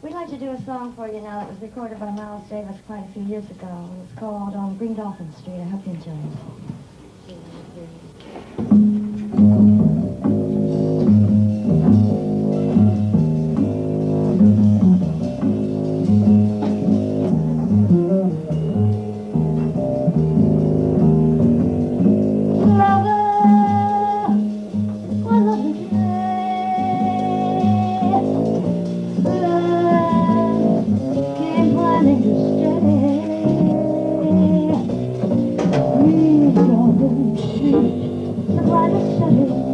We'd like to do a song for you now that was recorded by Miles Davis quite a few years ago. It's called On Green Dolphin Street. I hope you enjoy it. By the setting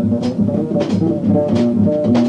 Thank you.